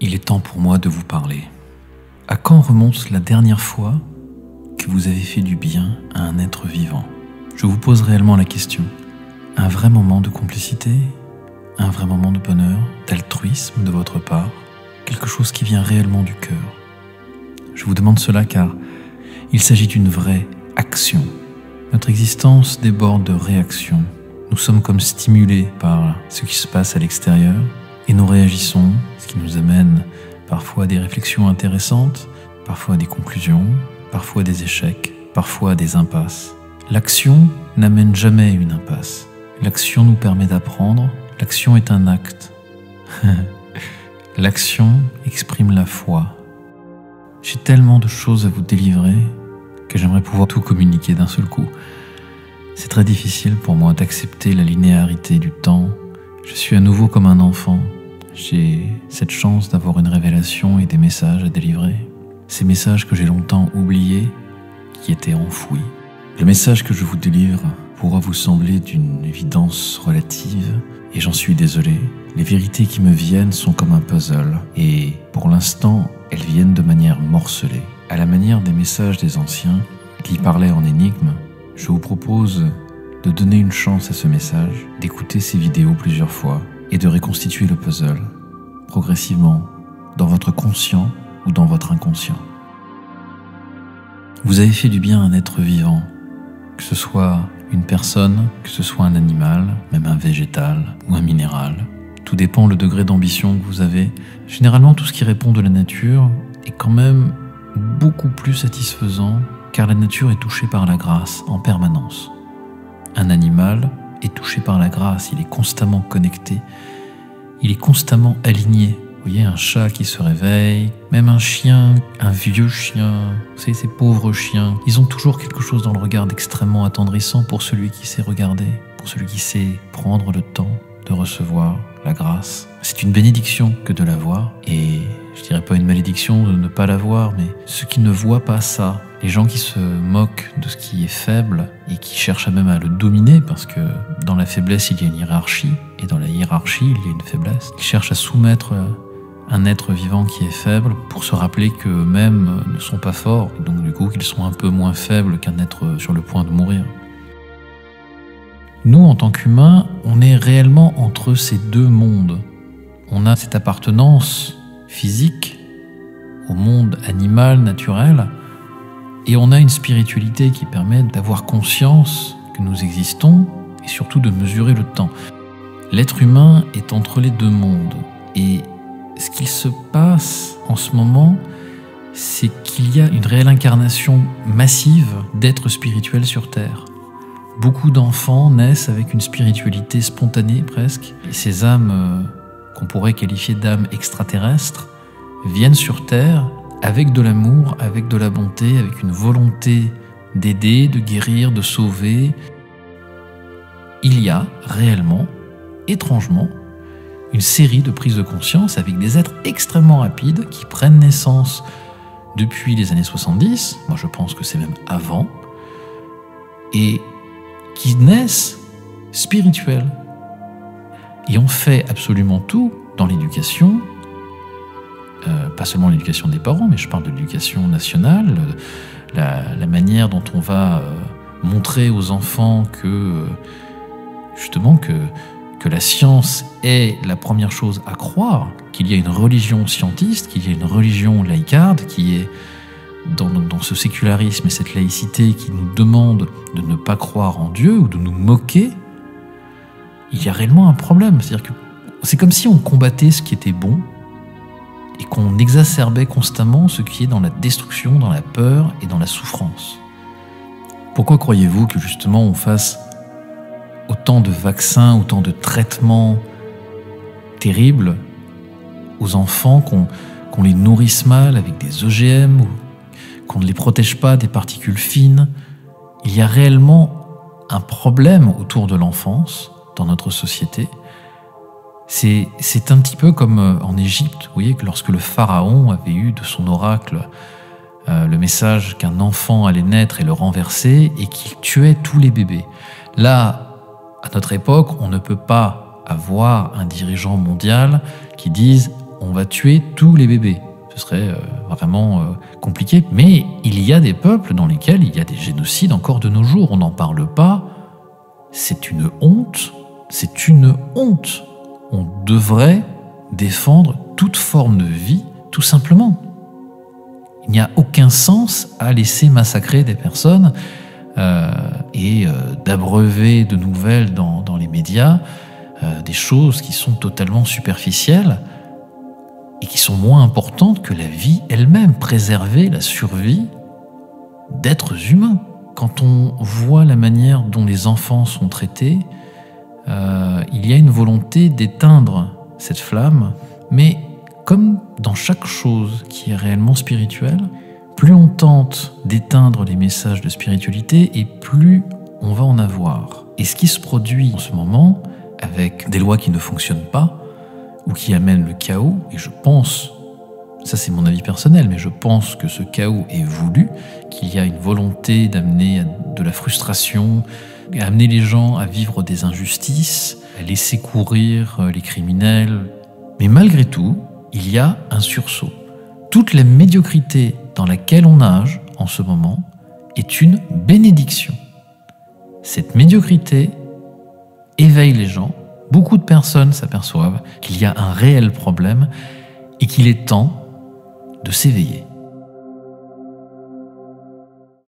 il est temps pour moi de vous parler. À quand remonte la dernière fois que vous avez fait du bien à un être vivant? Je vous pose réellement la question. Un vrai moment de complicité? Un vrai moment de bonheur D'altruisme de votre part? Quelque chose qui vient réellement du cœur? Je vous demande cela car il s'agit d'une vraie action. Notre existence déborde de réactions. Nous sommes comme stimulés par ce qui se passe à l'extérieur et nous réagissons, ce qui nous amène parfois à des réflexions intéressantes, parfois à des conclusions, parfois à des échecs, parfois à des impasses. L'action n'amène jamais une impasse. L'action nous permet d'apprendre, l'action est un acte. l'action exprime la foi. J'ai tellement de choses à vous délivrer que j'aimerais pouvoir tout communiquer d'un seul coup. C'est très difficile pour moi d'accepter la linéarité du temps. Je suis à nouveau comme un enfant j'ai cette chance d'avoir une révélation et des messages à délivrer. Ces messages que j'ai longtemps oubliés, qui étaient enfouis. Le message que je vous délivre pourra vous sembler d'une évidence relative, et j'en suis désolé. Les vérités qui me viennent sont comme un puzzle, et pour l'instant, elles viennent de manière morcelée. À la manière des messages des anciens, qui parlaient en énigmes, je vous propose de donner une chance à ce message, d'écouter ces vidéos plusieurs fois, et de reconstituer le puzzle progressivement dans votre conscient ou dans votre inconscient. Vous avez fait du bien à un être vivant, que ce soit une personne, que ce soit un animal, même un végétal ou un minéral. Tout dépend le degré d'ambition que vous avez. Généralement, tout ce qui répond de la nature est quand même beaucoup plus satisfaisant car la nature est touchée par la grâce en permanence. Un animal est touché par la grâce, il est constamment connecté, il est constamment aligné. Vous voyez, un chat qui se réveille, même un chien, un vieux chien, vous savez, ces pauvres chiens, ils ont toujours quelque chose dans le regard d'extrêmement attendrissant pour celui qui sait regarder, pour celui qui sait prendre le temps de recevoir la grâce. C'est une bénédiction que de la voir, et je dirais pas une malédiction de ne pas la voir, mais ceux qui ne voient pas ça, les gens qui se moquent de ce qui est faible et qui cherchent même à le dominer, parce que dans la faiblesse il y a une hiérarchie, et dans la hiérarchie il y a une faiblesse, ils cherchent à soumettre un être vivant qui est faible pour se rappeler qu'eux-mêmes ne sont pas forts, donc du coup qu'ils sont un peu moins faibles qu'un être sur le point de mourir. Nous, en tant qu'humains, on est réellement entre ces deux mondes. On a cette appartenance physique au monde animal, naturel, et on a une spiritualité qui permet d'avoir conscience que nous existons et surtout de mesurer le temps. L'être humain est entre les deux mondes et ce qu'il se passe en ce moment, c'est qu'il y a une réelle incarnation massive d'êtres spirituels sur Terre. Beaucoup d'enfants naissent avec une spiritualité spontanée presque. Et ces âmes euh, qu'on pourrait qualifier d'âmes extraterrestres viennent sur Terre avec de l'amour, avec de la bonté, avec une volonté d'aider, de guérir, de sauver. Il y a réellement, étrangement, une série de prises de conscience avec des êtres extrêmement rapides qui prennent naissance depuis les années 70, moi je pense que c'est même avant, et qui naissent spirituels. Et on fait absolument tout dans l'éducation, euh, pas seulement l'éducation des parents, mais je parle de l'éducation nationale, la, manière dont on va euh, montrer aux enfants que justement que, que la science est la première chose à croire, qu'il y a une religion scientiste, qu'il y a une religion laïcarde qui est dans, ce sécularisme et cette laïcité qui nous demande de ne pas croire en Dieu ou de nous moquer, il y a réellement un problème. C'est-à-dire que c'est comme si on combattait ce qui était bon et qu'on exacerbait constamment ce qui est dans la destruction, dans la peur et dans la souffrance. Pourquoi croyez-vous que justement on fasse autant de vaccins, autant de traitements terribles aux enfants, qu'on les nourrisse mal avec des OGM qu'on ne les protège pas des particules fines, il y a réellement un problème autour de l'enfance dans notre société. C'est un petit peu comme euh, en Égypte, vous voyez, que lorsque le pharaon avait eu de son oracle euh, le message qu'un enfant allait naître et le renverser et qu'il tuait tous les bébés. Là, à notre époque, on ne peut pas avoir un dirigeant mondial qui dise on va tuer tous les bébés. Ce serait euh, vraiment compliqué. Mais il y a des peuples dans lesquels il y a des génocides encore de nos jours. On n'en parle pas. C'est une honte. C'est une honte. On devrait défendre toute forme de vie, tout simplement. Il n'y a aucun sens à laisser massacrer des personnes euh, et d'abreuver de nouvelles dans, dans les médias des choses qui sont totalement superficielles et qui sont moins importantes que la vie elle-même, préserver la survie d'êtres humains. Quand on voit la manière dont les enfants sont traités, euh, il y a une volonté d'éteindre cette flamme, mais comme dans chaque chose qui est réellement spirituelle, plus on tente d'éteindre les messages de spiritualité et plus on va en avoir. Et ce qui se produit en ce moment, avec des lois qui ne fonctionnent pas, ou qui amène le chaos, et je pense, ça c'est mon avis personnel, mais je pense que ce chaos est voulu, qu'il y a une volonté d'amener de la frustration, amener les gens à vivre des injustices, à laisser courir euh, les criminels. Mais malgré tout, il y a un sursaut. Toute la médiocrité dans laquelle on nage en ce moment est une bénédiction. Cette médiocrité éveille les gens beaucoup de personnes s'aperçoivent qu'il y a un réel problème et qu'il est temps de s'éveiller.